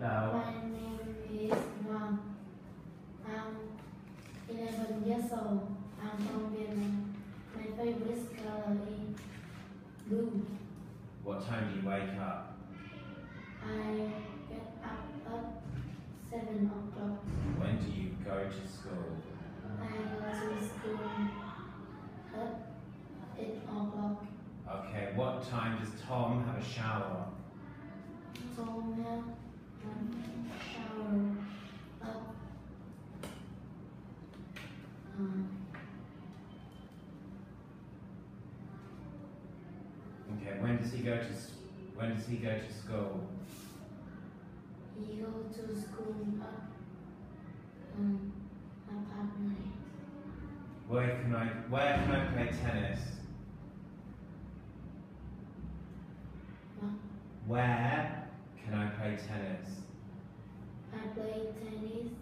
Hello. My name is Mom. I'm 11 years old. I'm from Vietnam. My favorite color is blue. What time do you wake up? I get up at 7 o'clock. When do you go to school? I go to school at 8 o'clock. Okay, what time does Tom have a shower? So now Up. Okay, when does he go to when does he go to school? he go to school at um, half past nine. Where can I where can I play tennis? What? Where can I play tennis? I play tennis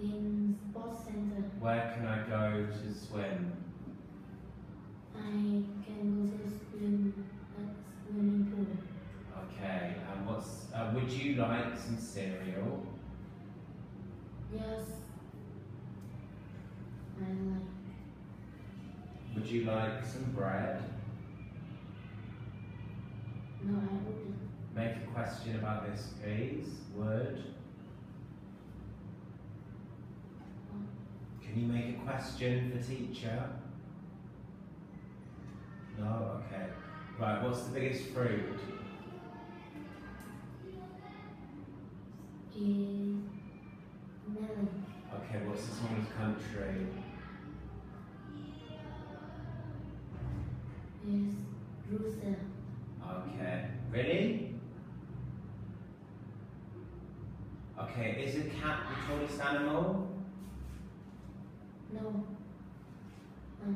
in sports center. Where can I go to swim? I can go to swim at swimming pool. Okay, and what's uh, would you like some cereal? Yes, I like. Would you like some bread? No, I wouldn't. Make a question about this, please. Word. Can you make a question for teacher? No? Okay. Right, what's the biggest fruit? Is melon. Okay, what's the smallest country? Is a cat the tallest animal? No. Uh,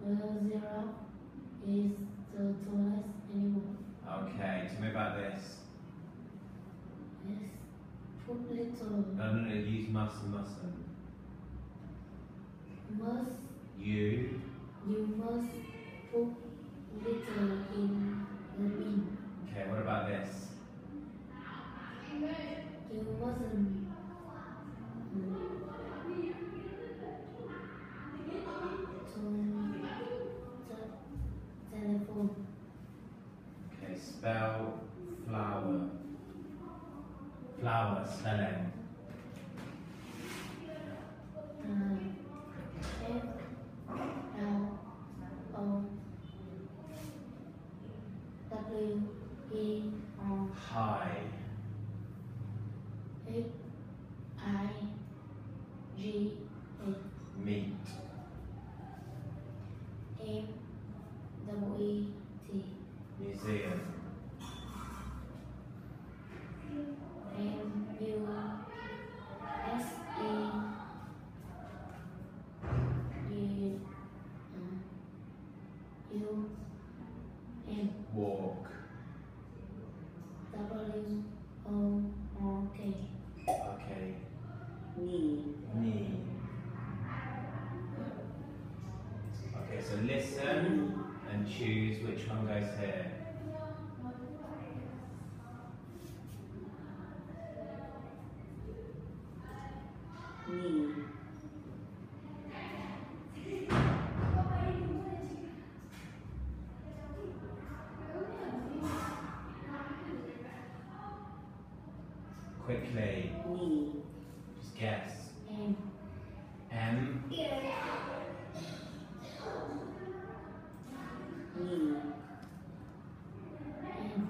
well, zero is the tallest animal. Okay, tell me about this. Yes. Put little No, no, no, use must and mustn't. must You, you must put little in the bin. okay, what about this? Turn the telephone. Okay, spell flower. Flower, spelling. Uh, F L O W E R Hi. H I G A Meat. M W E T Museum. M U S E U um, U M Walk. W O R K Okay. knee, Knee. Okay, so listen and choose which knee, Quickly. Just guess. M M. knee, M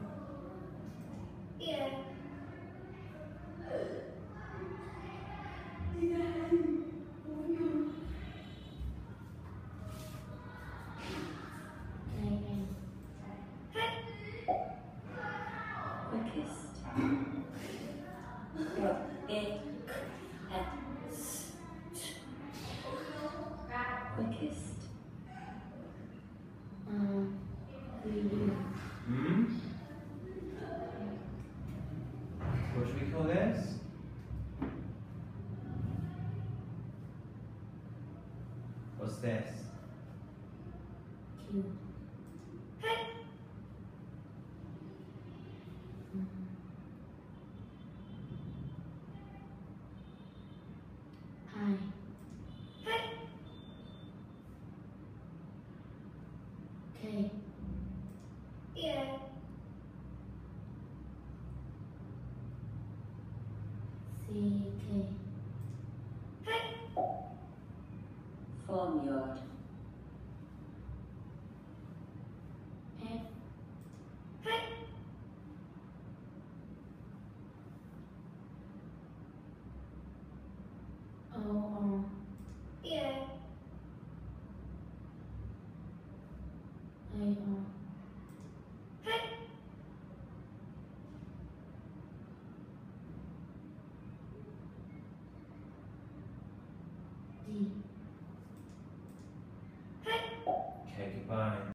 K N quickest, Ro- e, k, s, t, um Hmm? What should we call this? What's this? Q on